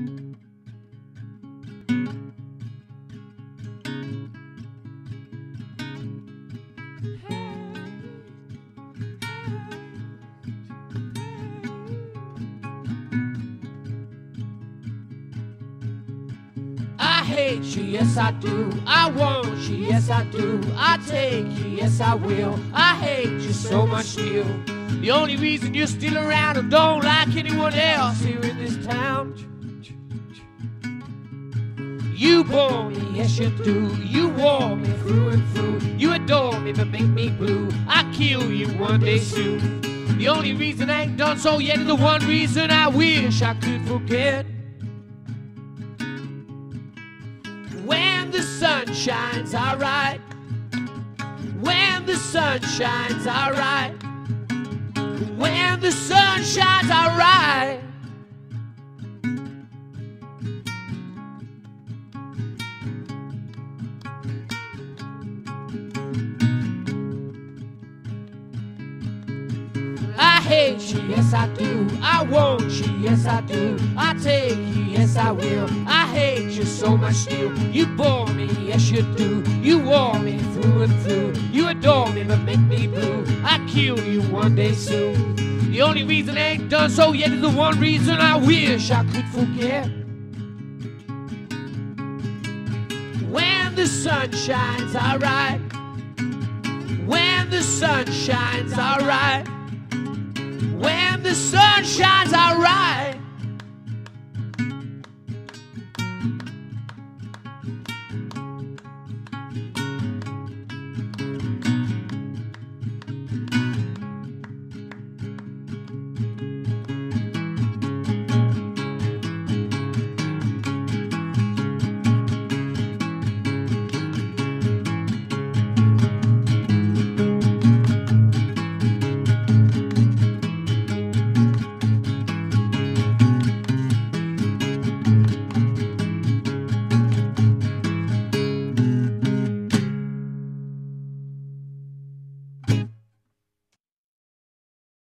I hate you, yes I do. I want you, yes I do. I take you, yes I will. I hate you so much still. The only reason you're still around and don't like anyone else here in this town. You bore me, yes you do. You wore me through and through. You adore me but make me blue. I kill you one day soon. The only reason I ain't done so yet is the one reason I wish I could forget. When the sun shines, alright. When the sun shines, alright. When the sun shines, alright. Yes I do. I want you, yes I do. I take you, yes I will. I hate you so much still. You bore me, yes you do. You wore me through and through. You adore me but make me blue. I kill you one day soon. The only reason I ain't done so yet is the one reason I wish I could forget. When the sun shines, alright. When the sun shines, alright. The sun shines, alright. you